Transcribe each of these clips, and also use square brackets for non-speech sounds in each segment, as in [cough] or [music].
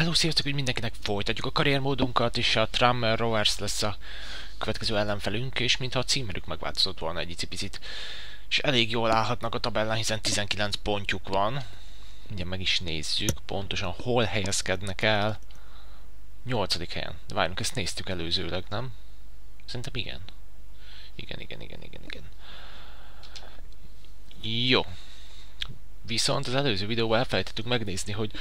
Hello, sziasztok, hogy mindenkinek folytatjuk a karriermódunkat, és a Trummer Rowers lesz a következő ellenfelünk, és mintha a címerük megváltozott volna egy picit. És elég jól állhatnak a tabellán, hiszen 19 pontjuk van. Ugye meg is nézzük, pontosan hol helyezkednek el. 8. helyen. De várjunk, ezt néztük előzőleg, nem? Szerintem igen. Igen, igen, igen, igen, igen. Jó. Viszont az előző videóban elfelejtettük megnézni, hogy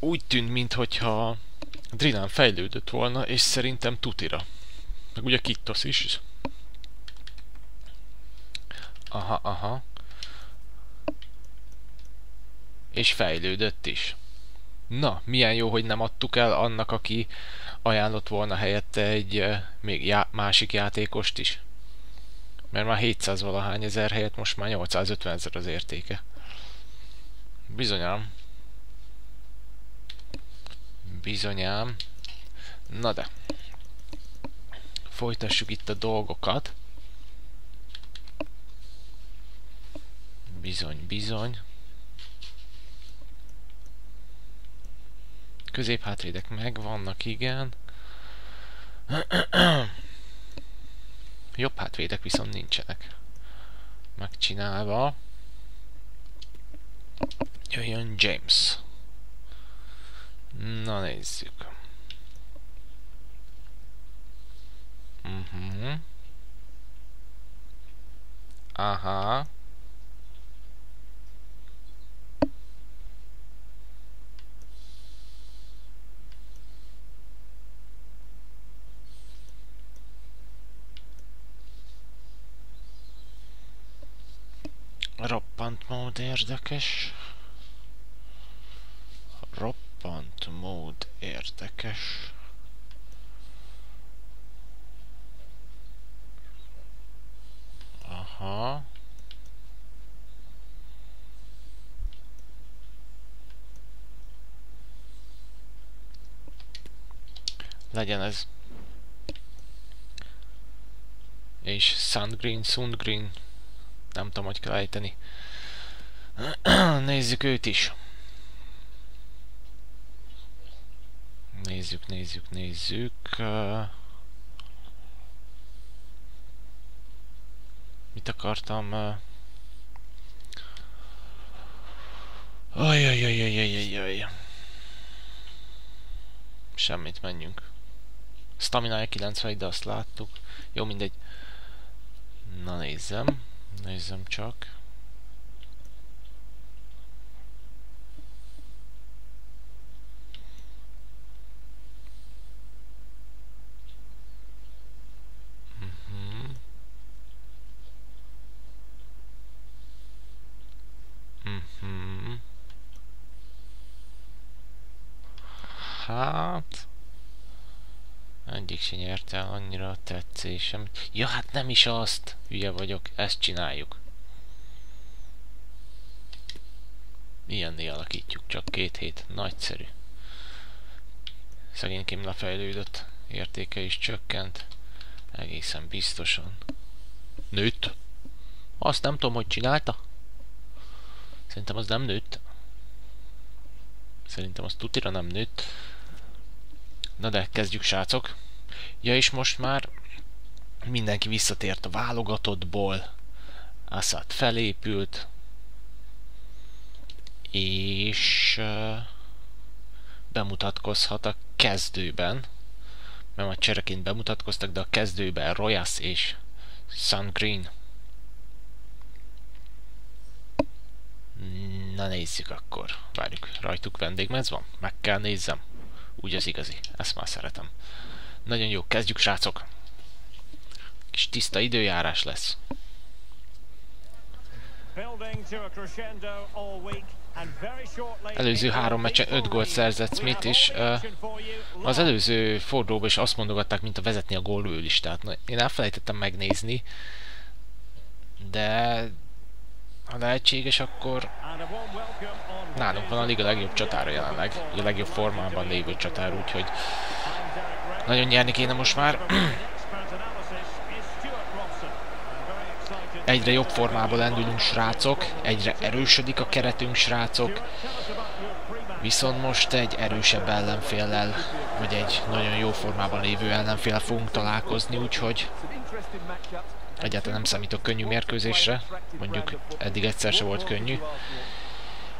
úgy tűnt, mintha Drilán fejlődött volna, és szerintem tutira. Meg ugye Kittos is. Aha, aha. És fejlődött is. Na, milyen jó, hogy nem adtuk el annak, aki ajánlott volna helyette egy uh, még já másik játékost is. Mert már 700 valahány ezer helyett most már 850 ezer az értéke. Bizonyám. Bizonyám. Na de. Folytassuk itt a dolgokat. Bizony, bizony. Középhátvédek megvannak, igen. Jobb hátvédek viszont nincsenek. Megcsinálva. Jöjjön James. Na nézzük. Mhm. Uh -huh. Aha. Roppant mód érdekes. Roppant mód érdekes. Aha. Legyen ez. És Sandgreen, Sundgreen. Nem tudom, hogy kell ejteni. [clears throat] Nézzük őt is. Nézzük, nézzük, nézzük. Mit akartam? Ajajajajajajaj. Semmit, menjünk. Stamina 90, de azt láttuk. Jó, mindegy. Na nézzem. Nézzem csak. Hát... Egyik se nyerte annyira a tetszésem. Ja, hát nem is azt! Hülye vagyok, ezt csináljuk. Ilyenné alakítjuk, csak két hét. Nagyszerű. Szegény Kimla fejlődött, értéke is csökkent. Egészen biztosan. Nőtt? Azt nem tudom, hogy csinálta. Szerintem az nem nőtt. Szerintem az tutira nem nőtt. Na de, kezdjük srácok. Ja, és most már mindenki visszatért a válogatottból. Assad felépült. És uh, bemutatkozhat a kezdőben. Mert a csereként bemutatkoztak, de a kezdőben Royas és Sun Green. Na nézzük akkor. Várjuk, rajtuk vendégmez van? Meg kell nézzem. Úgy az igazi. Ezt már szeretem. Nagyon jó, kezdjük srácok. Kis tiszta időjárás lesz. Előző három meccsen 5 gólt szerzett Smith is. Uh, az előző fordulóban is azt mondogatták, mint a vezetni a góllőlistát. Na, én elfelejtettem megnézni, de ha lehetséges, akkor nálunk van a liga legjobb csatára jelenleg, a legjobb formában lévő csatár, úgyhogy nagyon nyerni kéne most már. [clears throat] Egyre jobb formából lendülünk, srácok, egyre erősödik a keretünk, srácok. Viszont most egy erősebb ellenféllel, vagy egy nagyon jó formában lévő ellenfél fogunk találkozni, úgyhogy egyáltalán nem számítok könnyű mérkőzésre, mondjuk eddig egyszer se volt könnyű,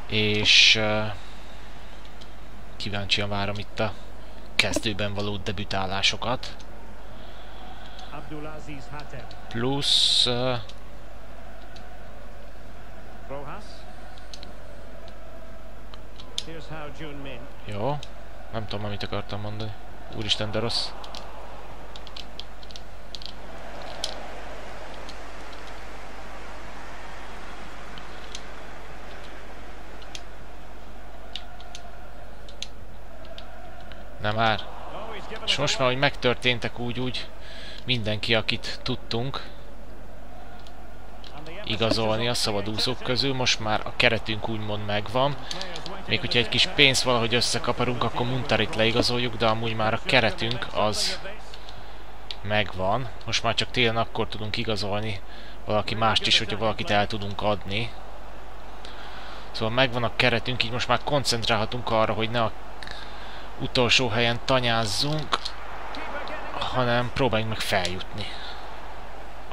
és uh, kíváncsian várom itt a kezdőben való debütálásokat. Plusz... Uh, jó, nem tudom, amit akartam mondani. Úristen, de rossz. Nem már. És most már, hogy megtörténtek úgy, úgy mindenki, akit tudtunk igazolni a szabadúszók közül, most már a keretünk úgymond megvan. Még hogyha egy kis pénzt valahogy összekaparunk, akkor Muntarit leigazoljuk, de amúgy már a keretünk az megvan. Most már csak télen akkor tudunk igazolni valaki mást is, hogyha valakit el tudunk adni. Szóval megvan a keretünk, így most már koncentrálhatunk arra, hogy ne a utolsó helyen tanyázzunk, hanem próbáljunk meg feljutni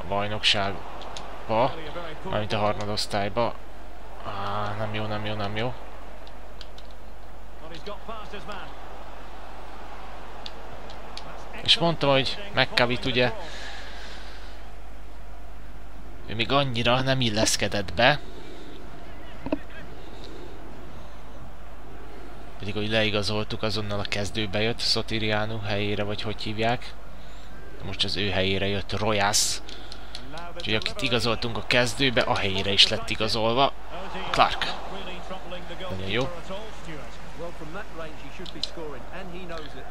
a bajnokságba, mármint a harmadosztályba. Á, nem jó, nem jó, nem jó. És mondtam, hogy megkavit ugye ő még annyira nem illeszkedett be, Pedig, hogy leigazoltuk, azonnal a kezdőbe jött Sotirianu helyére, vagy hogy hívják. Most az ő helyére jött Royas. Úgyhogy akit igazoltunk a kezdőbe, a helyére is lett igazolva. Clark. Nagyon jó.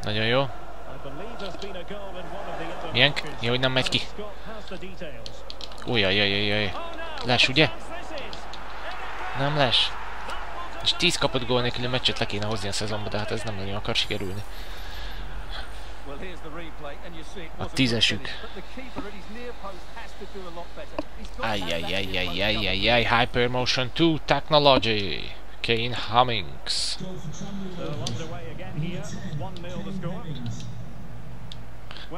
Nagyon jó. Milyen? Jó, hogy nem megy ki. Ujjajajajaj. Les, ugye? Nem les. És 10 kapott gól nélküli meccset le kéne hozni a szezonba, de hát ez nem nagyon akar sikerülni. A tízesük. Ajjajjajjajjajjaj, Hypermotion 2 Technology. Kane Hummings.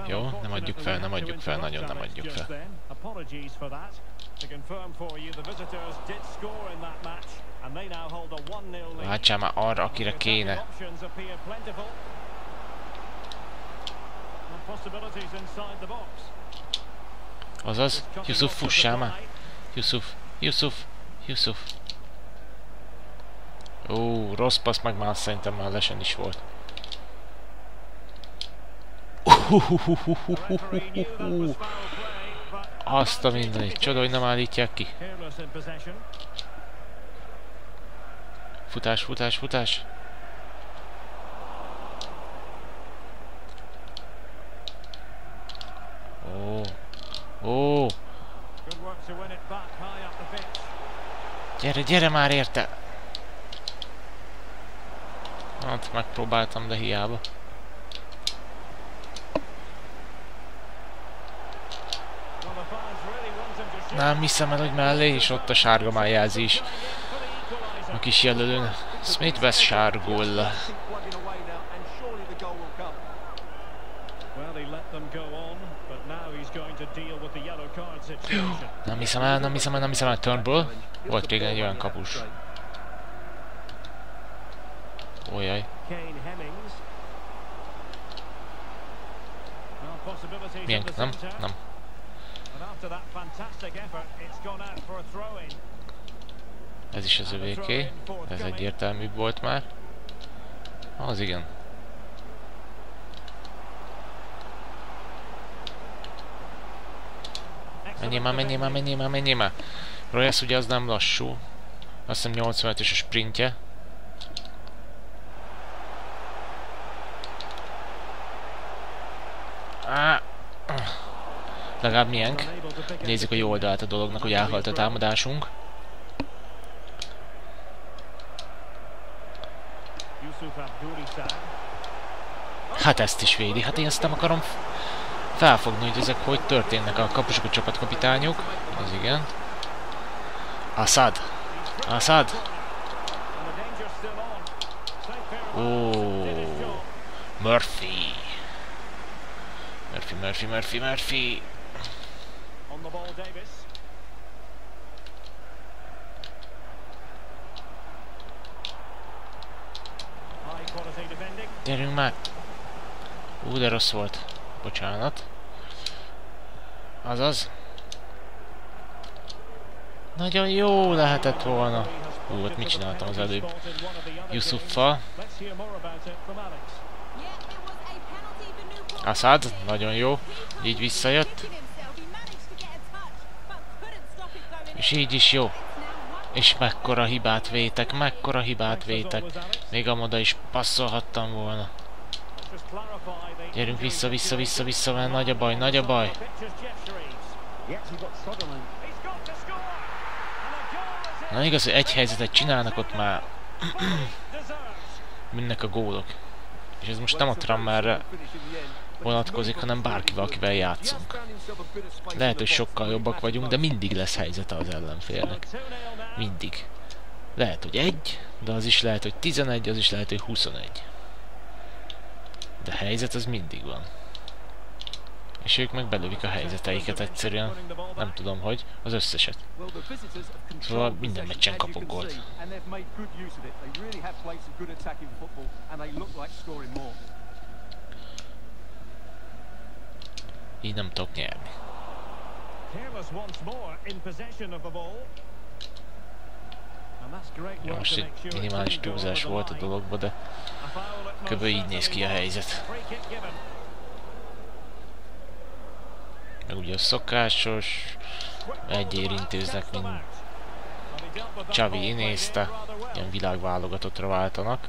Jó, nem adjuk fel, nem adjuk fel, nagyon nem adjuk fel. To confirm for you, the visitors did score in that match. Váltsál már arra, akire kéne. Azaz, Yusuf fussál már. Yusuf, Yusuf, Yusuf. Ó, rossz passz, meg már szerintem már lesen is volt. Azt a mindenit, csoda, hogy nem állítják ki. Futás, futás, futás. Ó. Ó. Gyere, gyere már érte! Hát megpróbáltam, de hiába. Nem hiszem el, hogy mellé, és ott a sárga már jelzi is a kis jelölőn. Smith vesz sárgul. Nem hiszem el, nem hiszem el, nem hiszem el Turnbull. Volt régen egy olyan kapus. Ojjaj. Milyen? Nem? Nem. Ez is az övéké. Ez egyértelmű volt már. Az igen. Menjél már, menjél már, menjél már, menjél már. Royce ugye az nem lassú. Azt hiszem 85-ös a sprintje. Ah. Legalább miénk. Nézzük a jó oldalát a dolognak, hogy elhalt a támadásunk. Hát ezt is védi. Hát én ezt nem akarom felfogni, hogy ezek hogy történnek a kapusok a csapatkapitányok. Az igen. Assad. Assad. Ó, Murphy. Murphy, Murphy, Murphy, Murphy. Gyerünk már! Ú, de rossz volt. Bocsánat. Azaz. Nagyon jó lehetett volna. Ú, ott mit csináltam az előbb? Yusuffal. Assad, nagyon jó. Így visszajött. És így is jó. És mekkora hibát vétek, mekkora hibát vétek. Még amoda is passzolhattam volna. Gyerünk vissza, vissza, vissza, vissza, mert nagy a baj, nagy a baj. Na igaz, hogy egy helyzetet csinálnak ott már [clears throat] mindnek a gólok. És ez most nem a Trammerre vonatkozik, hanem bárkivel, akivel játszunk. Lehet, hogy sokkal jobbak vagyunk, de mindig lesz helyzete az ellenfélnek. 2-0 now. Mindig. Lehet, hogy egy, de az is lehet, hogy 11, az is lehet, hogy 21. De helyzet az mindig van. És ők meg belövik a helyzeteiket egyszerűen. Nem tudom, hogy. Az összeset. Szóval minden meccsen kapok gólt. And they've made good use of it. They really have played some good attacking football and they look like scoring more. Így nem tudok nyerni. Work most to egy make sure it minimális túlzás volt a dologba, de kb. így néz ki a helyzet. Meg ugye a szokásos, egy érintőznek, mint Xavi Iniesta, ilyen világválogatottra váltanak.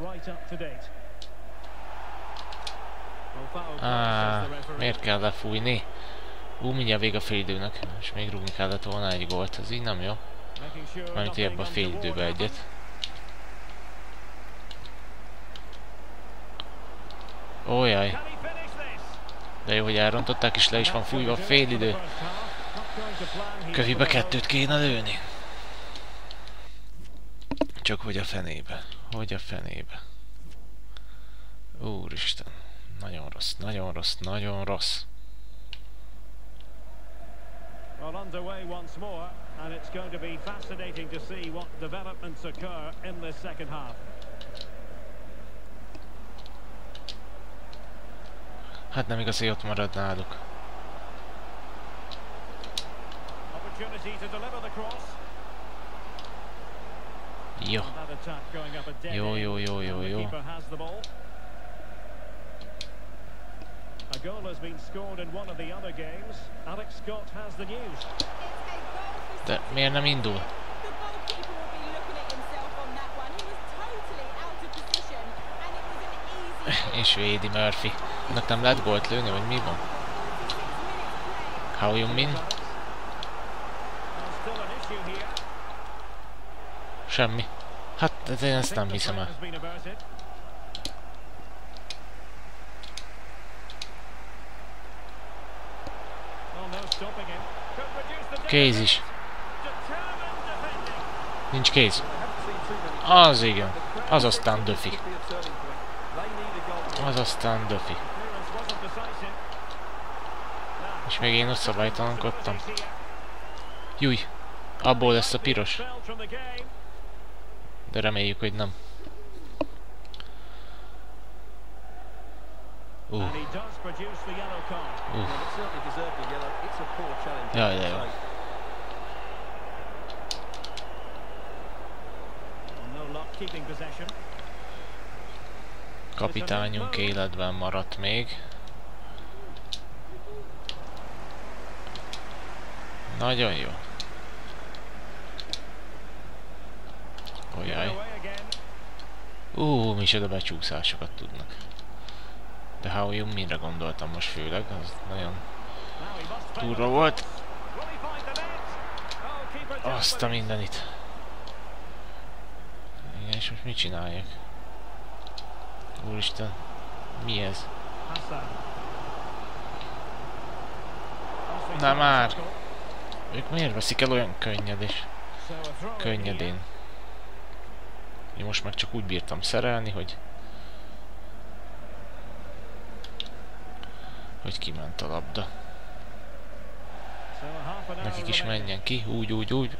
Right up to date. Well, foul call, Á, referee. miért kell lefújni? Ú, mindjárt vége a félidőnek, és még rúgni kellett volna egy gólt, ez így nem jó. Mármint nothing ebbe a félidőbe egyet. Ó, jaj, Can he finish this? de jó, hogy elrontották, és le is van fújva a félidő. Kövibe kettőt kéne lőni. Csak hogy a fenébe. Hogy a fenébe. Úristen. Nagyon rossz, nagyon rossz, nagyon rossz. Well, underway once more, and it's going to be fascinating to see what developments occur in this second half. Hát nem igaz, hogy ott marad náluk. Jó. And that attack going up a goal has been scored in one of the other games. Alex Scott has the news. De miért nem indul? [laughs] És védi Murphy. Annak nem lehet gólt lőni, vagy mi van? How you mean? Semmi. Hát, én ezt nem hiszem el. Kéz is. Nincs kéz. Az igen. Az aztán döfi. Az aztán döfi. És még én ott szabálytalankodtam. Júj. Abból lesz a piros. De reméljük, hogy nem. Uh, uh. Well, it certainly deserved the yellow. It's a poor challenge. Ja, I have ja, to ja. say. No luck keeping possession. Kapitányunk életben maradt még. Nagyon jó. Again. Ú, micsoda becsúszásokat tudnak. De how you mire gondoltam most főleg, az nagyon durva volt. Azt a mindenit. Igen, és most mit csináljak? Úristen, mi ez? Na már! Ők miért veszik el olyan könnyed és So a throw in here. könnyedén? Én most meg csak úgy bírtam szerelni, hogy... Hogy kiment a labda. Nekik is menjen ki, úgy, úgy, úgy.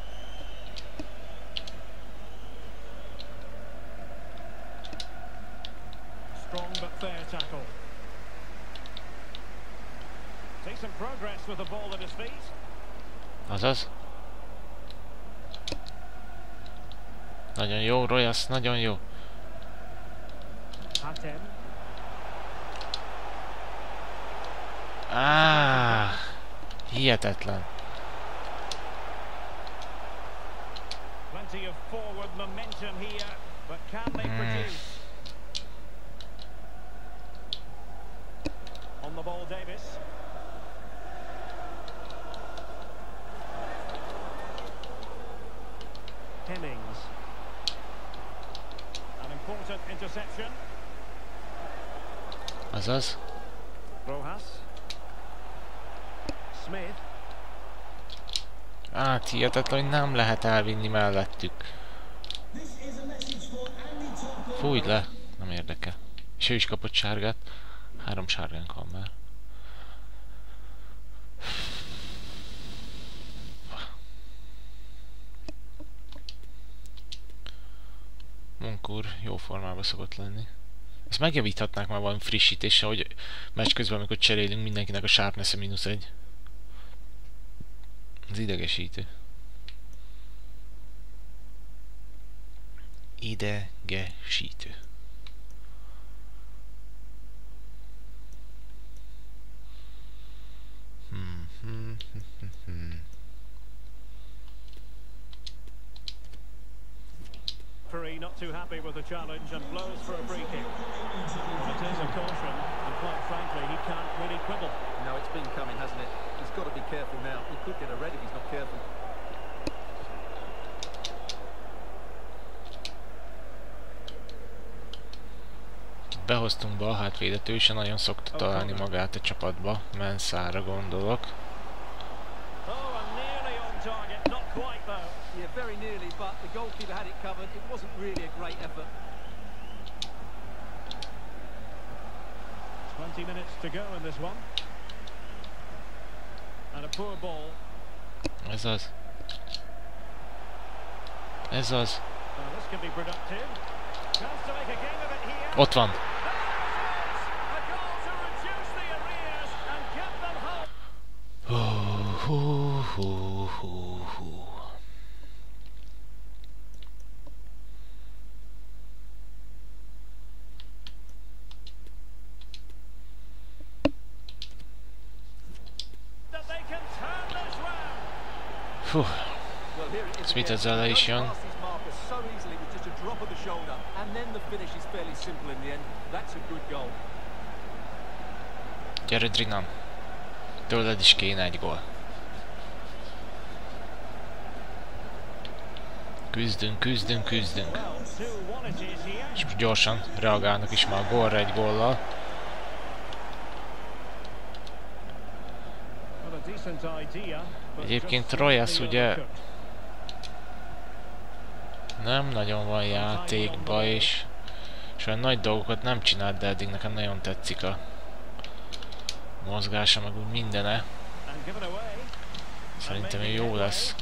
See some progress with the ball at his feet. Azaz. Nagyon jó, Royas, nagyon jó. Áh, hihetetlen. Plenty of forward momentum here, but can they produce? On the ball, Davis. Azaz. Rojas. Smith. Hát hihetetlen, hogy nem lehet elvinni mellettük. Fújj le, nem érdekel. És ő is kapott sárgát. Három sárgánk van már. Munkúr jó formában szokott lenni. Ezt megjavíthatnák már valami frissítése, hogy meccs közben, amikor cserélünk, mindenkinek a sharpness mínusz egy. Az idegesítő. Idegesítő. Hmm, hmm, hmm, hmm, hmm. Referee not too happy with the challenge and blows for a free kick. It is a caution, and quite frankly, he can't really quibble. No, it's been coming, hasn't it? He's got to be careful now. He could get a red if he's not careful. Behoztunk be a hátvédet, ő se nagyon szokta találni magát a csapatba. Menszára gondolok. Very nearly, but the goalkeeper had it covered. It wasn't really a great effort. 20 minutes to go in this one. And a poor ball. Ez az. Ez az. Now this can be productive. Chance to make a game of it here. Ott van. A goal to the end. That's a good goal. gyere Drinan. Tőled is kéne egy gól. Küzdünk, küzdünk, küzdünk. Well, 2-1 it is here. És gyorsan reagálnak is már a gólra egy góllal. Well, a decent idea, but Egyébként Royas ugye nem nagyon van játékba, és, és olyan nagy dolgokat nem csinált, de eddig nekem nagyon tetszik a mozgása, meg úgy mindene. Szerintem ő jó lesz.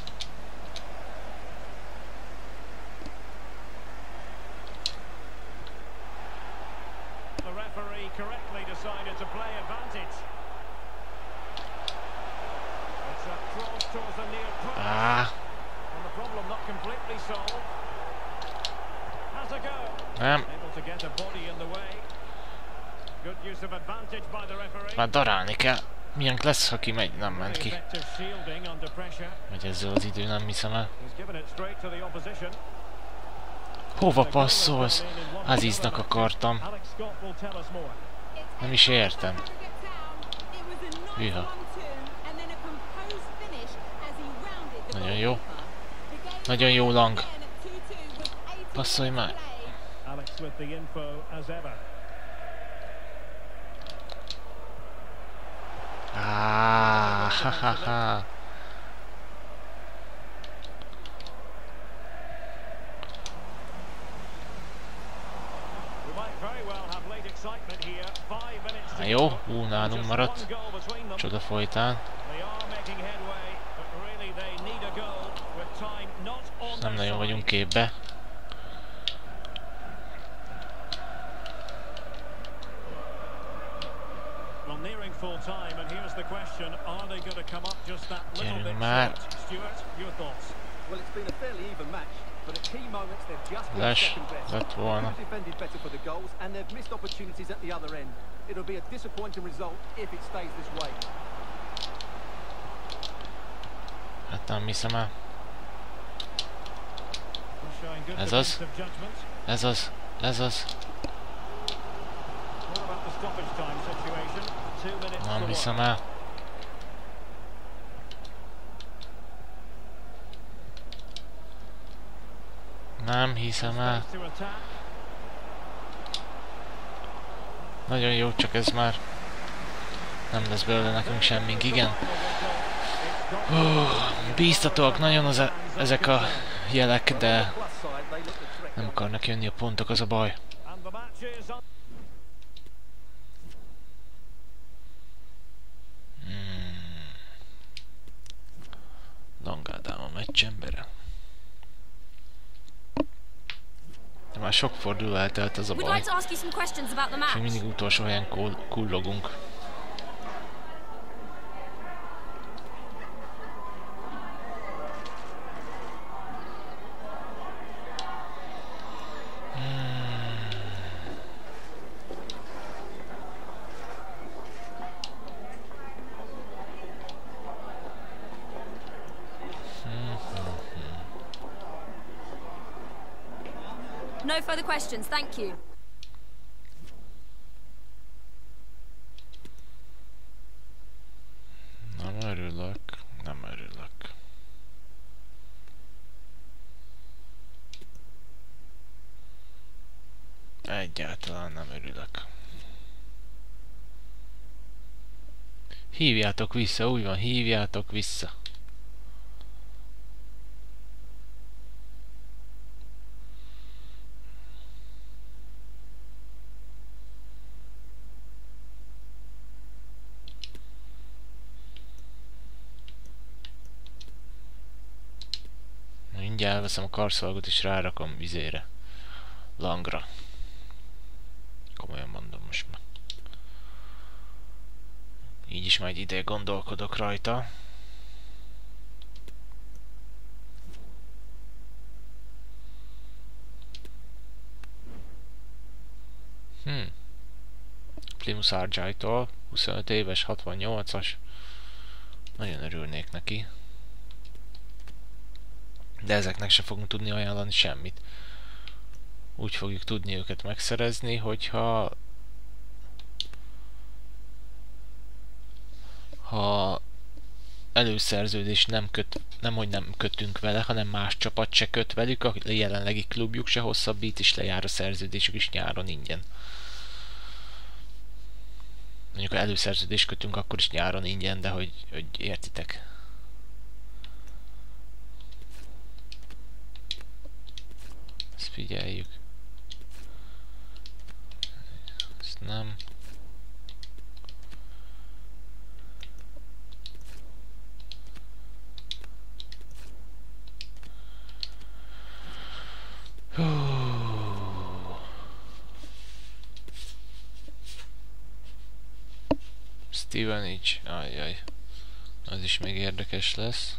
The referee correctly decided to play advantage. It's a cross towards the near post. Á, And the problem not completely solved. Has a go. nem, már darálni kell. Milyen lesz, ha kimegy? Nem ment ki. Vagy ezzel az idő, nem hiszem el. Hova passzolsz? Aziznak akartam. Nem is értem. Hűha. Hűha. Nagyon jó. Nagyon jó lang. Again, 2-2 with 80 Passzolj már. play. Alex with the info as ever. Ah, ha ha ha. Jó, ú, nálunk maradt. Csoda folytán. Up just that little Gyerünk bit már. short? Stuart, your thoughts? Well, it's been a fairly even match, but at key moments they've just been Les second best. lett volna. They've defended better for the goals, and they've missed opportunities at the other end. It'll be a disappointing result if it stays this way. Hát nem hiszem el. Ez az. Ez az, ez az. Nem hiszem el. Nem hiszem el. Nagyon jó, csak ez már nem lesz belőle nekünk semmink, igen. Hú, bíztatóak nagyon az e- ezek a jelek, de Nem akarnak jönni a pontok, az a baj. Hmm. Langádám a meccs embere. De már sok forduló eltelt, az a baj. És mindig utolsó helyen kull- kullogunk. Further questions, thank you. Nem örülök, nem örülök. Egyáltalán nem örülök. Hívjátok vissza, úgy van, hívjátok vissza. Mindjárt elveszem a karszalagot és rárakom vizére. Langra. Komolyan mondom most már. Így is majd ide gondolkodok rajta. Hmm. Plymouth Argyle-tól, 25 éves, 68-as. Nagyon örülnék neki. De ezeknek se fogunk tudni ajánlani semmit. Úgy fogjuk tudni őket megszerezni, hogyha ha előszerződés nem köt, nem hogy nem kötünk vele, hanem más csapat se köt velük, a jelenlegi klubjuk se hosszabbít, és lejár a szerződésük is nyáron ingyen. Mondjuk ha előszerződést kötünk, akkor is nyáron ingyen, de hogy, hogy értitek. Ezt figyeljük. Ezt nem. Hú. Stevenage, ajjaj. Az is még érdekes lesz.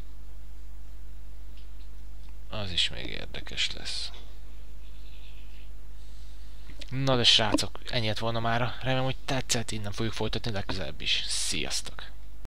Az is még érdekes lesz. Na de srácok, ennyi lett volna mára. Remélem, hogy tetszett, innen fogjuk folytatni legközelebb is. Sziasztok!